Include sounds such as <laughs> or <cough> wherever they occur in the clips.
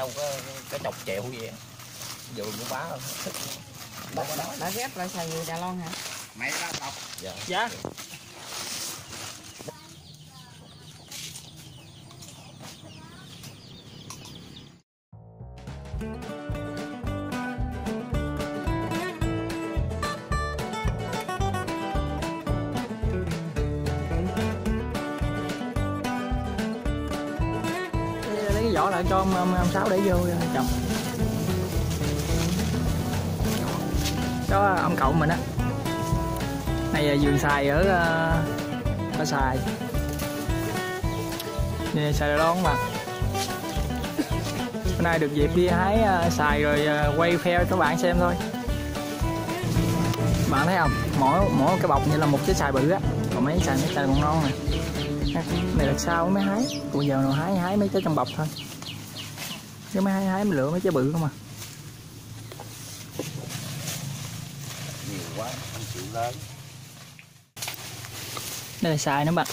đâu có cái chọc chẹo gì. Dù mua bá không đã ghép lại xài người Đà Lon hả? Mày nó đọc dạ, dạ. Cái vỏ lại cho ông, ông, ông sáu để vô ờ, chồng. trồng cho ông cậu mình á. Này là vườn xài ở ờ, ở xài. Nè, xài Đà Loan mà hôm nay được dịp đi hái xài rồi quay theo cho các bạn xem thôi. Bạn thấy không? Mỗi mỗi cái bọc như là một trái xài bự á. Còn mấy xài mấy xài còn non này này là sao mới hái? Còn giờ nào hái hái mấy trái trong bọc thôi. Chứ mới hái hái mới lựa mấy trái bự không à? Nhiều quá không chịu lớn đây là xài nữa bạn.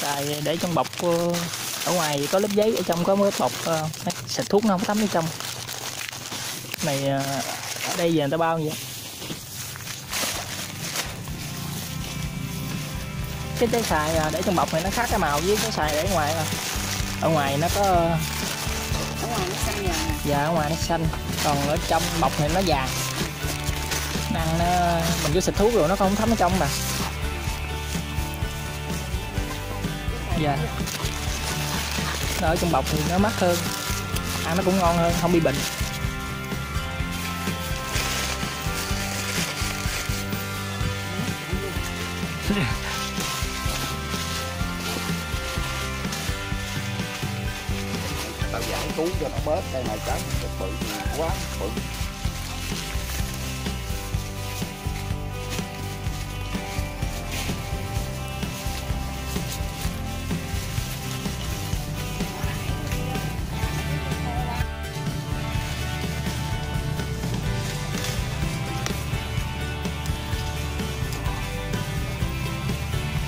Xài để trong bọc ờ, ở ngoài có lớp giấy ở trong có một cái bọc ờ, mấy xịt thuốc nó không thấm ở trong. Này ờ, ở đây giờ người ta bao vậy cái trái xài ờ, để trong bọc này nó khác cái màu với cái xài để ở ngoài à. ở ngoài nó có Ở ngoài nó xanh nè. dạ ở ngoài nó xanh. Còn ở trong bọc này nó vàng. Ăn nó mình cứ xịt thuốc rồi nó không thấm ở trong mà. Dạ. Nó ở trong bọc thì nó mắc hơn. Ăn nó cũng ngon hơn không bị bệnh. tao <laughs> <laughs> giảng cho nó bớt đây này cái bự quá, bự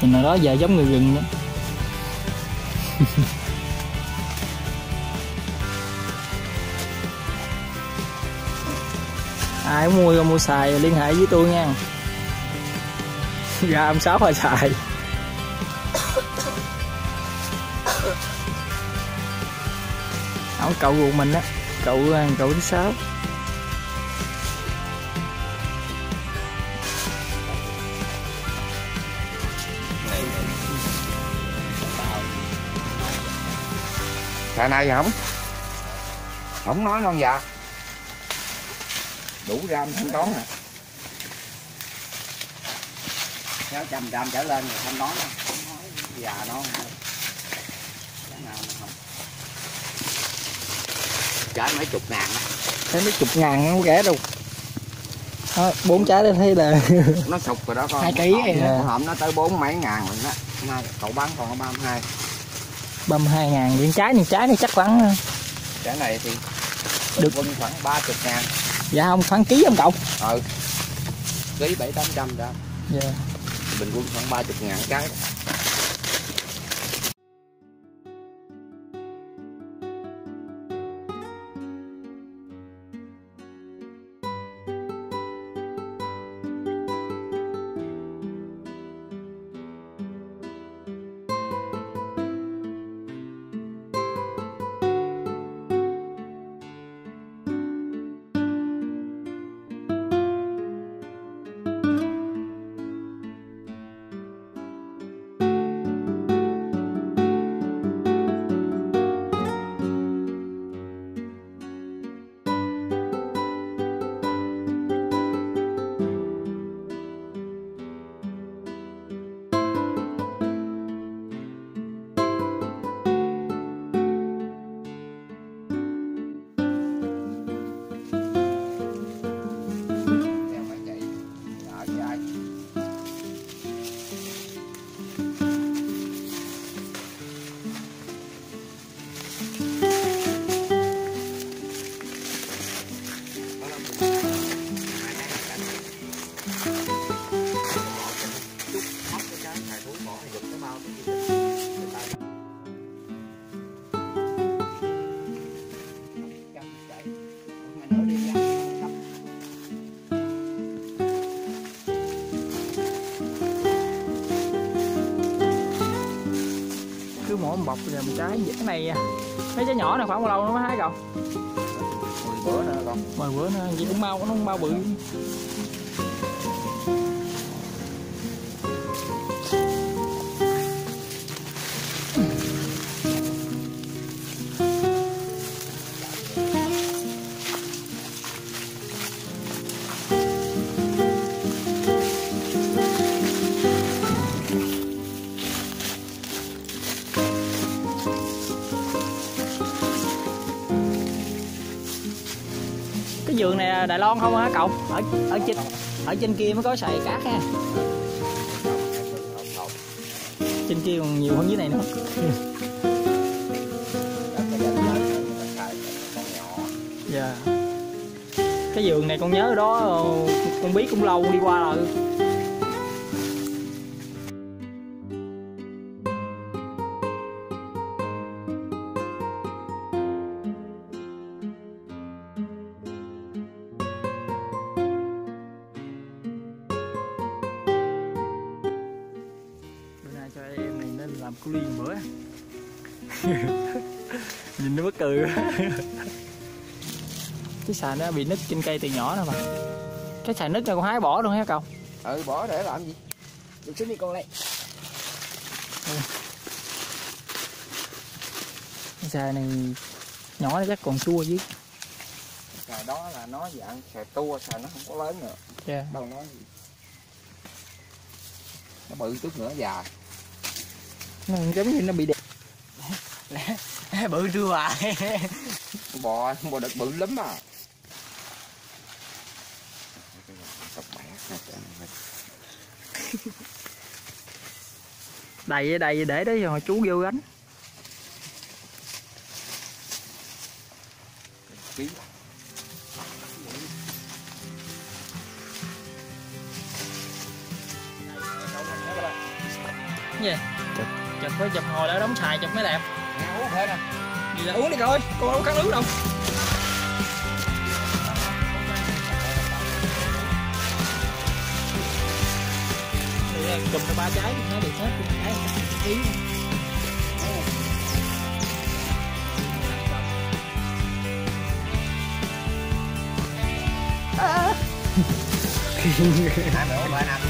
Nhìn nào đó giờ giống người rừng đó. Ai muốn mua mua xài, liên hệ với tôi nha ra ông sáu hồi xài ông cậu ruột mình á cậu à, cậu thứ sáu Trà này không? Không nói non dạ. Đủ gram thanh toán nè. Kéo trăm gram trở lên rồi thanh toán già nó. Trái mấy chục ngàn thấy mấy chục ngàn không rẻ đâu bốn trái đây thấy là <laughs> Nó sụp rồi đó con. Hai ký Hổm- nó tới bốn mấy ngàn rồi đó. Nay cậu bán còn có 32. băm hai ngàn điện trái này trái này chắc khoảng Trái này thì Được. quân khoảng 30 ngàn. Dạ không khoảng ký không cậu Ừ. Ký 7 800 đó. dạ Bình quân khoảng 30 ngàn trái. mỗi bọc là một trái cái này à, mấy trái nhỏ này khoảng bao lâu nó mới hái cậu mười bữa nữa con. Mười bữa nữa gì cũng mau nó không bao bự cái vườn này là Đài Loan không hả cậu? Ở ở trên ở trên kia mới có sậy cát ha. Trên kia còn nhiều hơn dưới này nữa. Dạ. Cái vườn này con nhớ đó, con biết cũng lâu đi qua rồi. Liên bữa <laughs> nhìn nó mắc cười <laughs> cái xài nó bị nứt trên cây từ nhỏ nè mà. Cái xài nứt này con hái bỏ luôn hả cậu? Ừ bỏ để làm gì? Được xuống đi con lấy. Cái xài này nhỏ nó chắc còn chua chứ. Xài đó là nó dạng xài tua xài nó không có lớn nữa. Dạ. Đâu nói gì. Nó bự chút nữa già nó giống như nó bị đẹp. <laughs> Bự chưa à? Bò bò đực bự lắm à. <laughs> Đầy đầy để đấy rồi chú vô gánh. Ký. gì chụp với chụp hồi đã đóng xài chụp mới đẹp. Nè, uống thế nè. Gì là uống đi coi con đâu có khát nước đâu. Chụp ba trái thì thấy được hết trái một tí hai bữa ba năm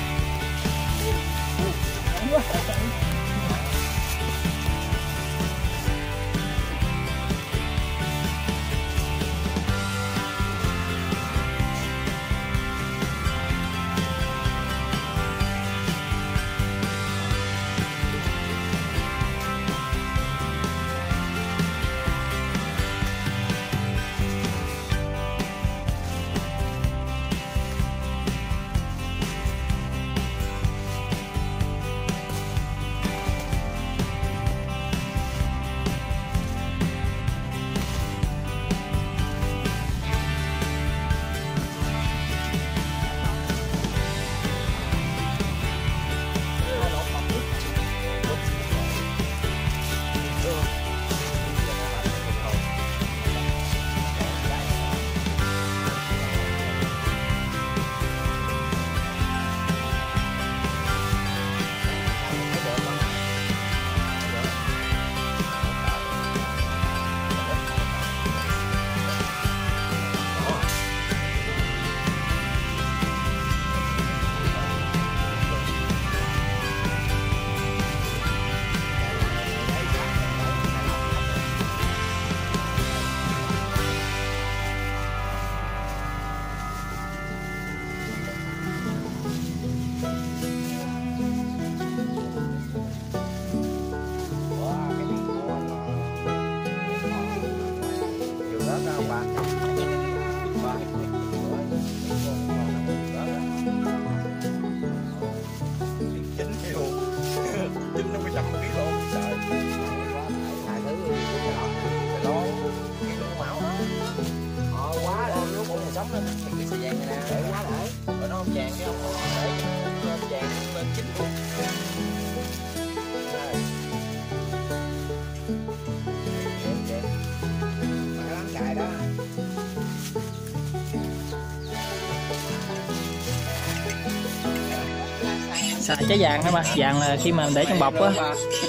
xài trái vàng đó ba? Vàng là khi mà để trong bọc á,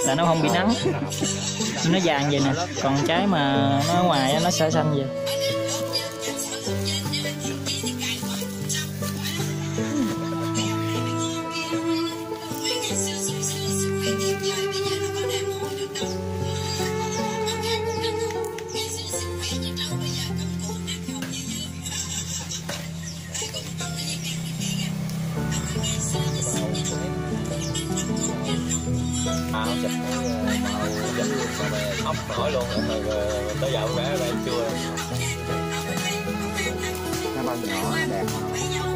là nó không bị nắng. Nó vàng vậy nè, còn trái mà nó ngoài nó sẽ xanh vậy. dậu để lại chua Cái bao nhỏ đẹp hơn